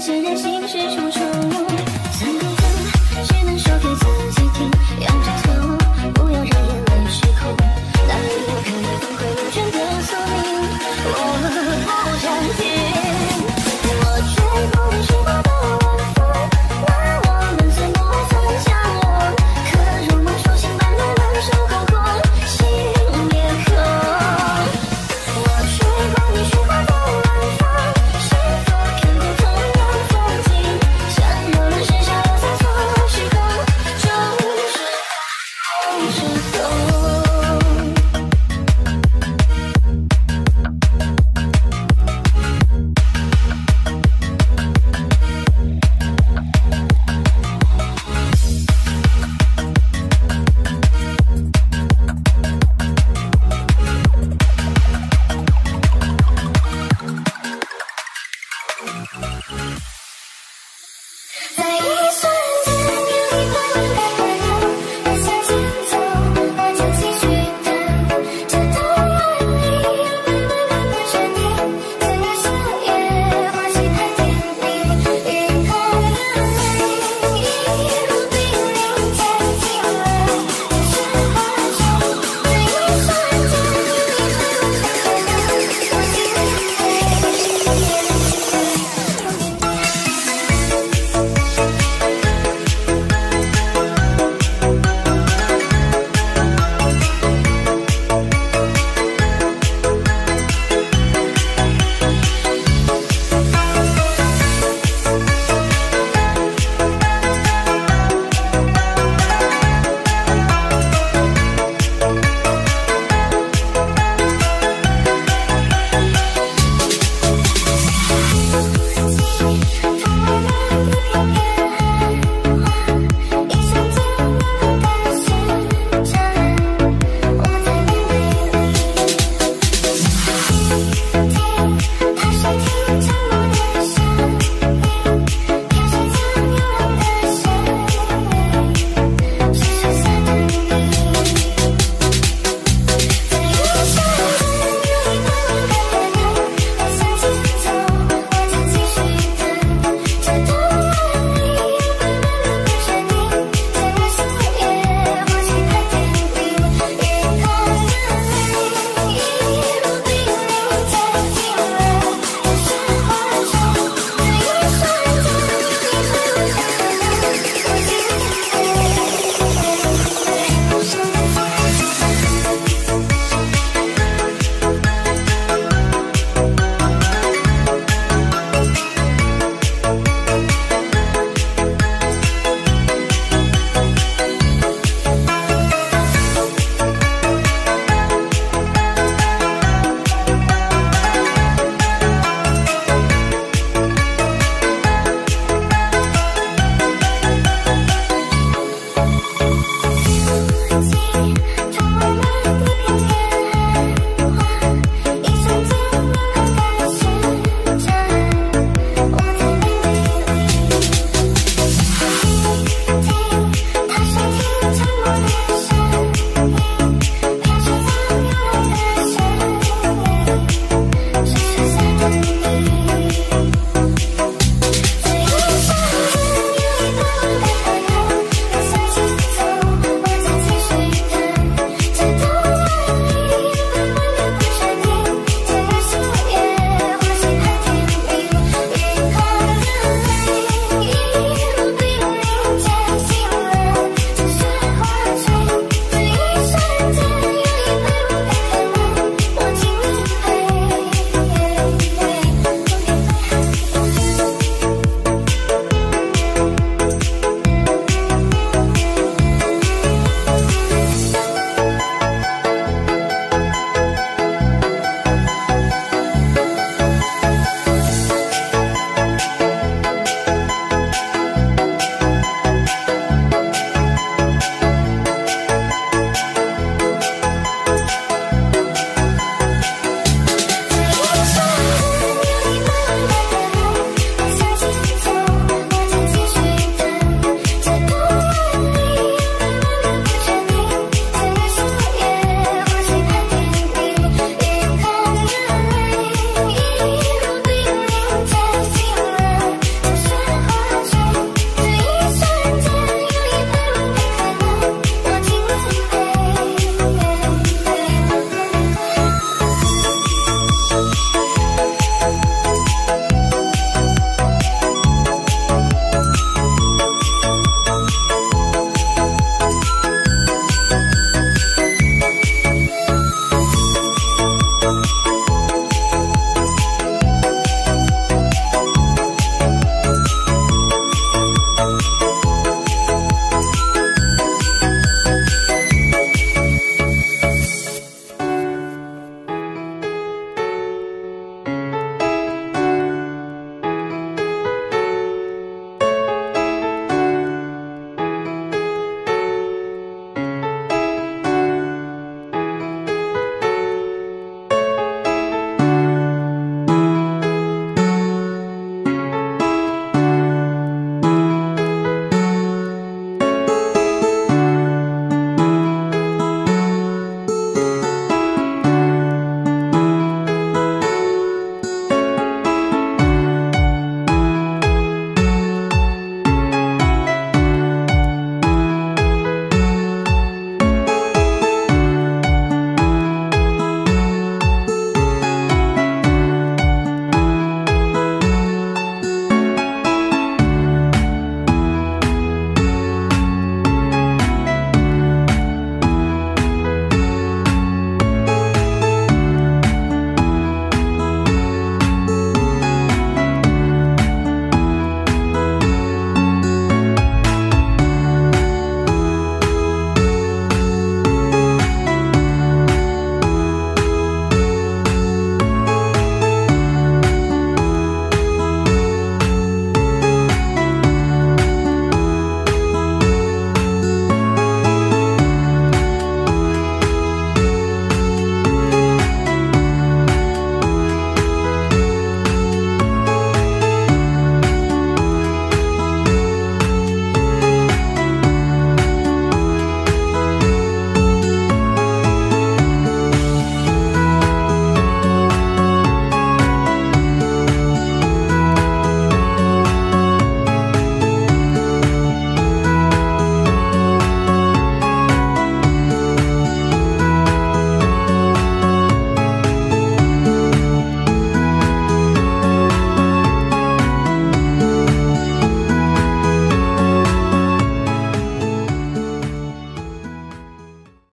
显得心事重重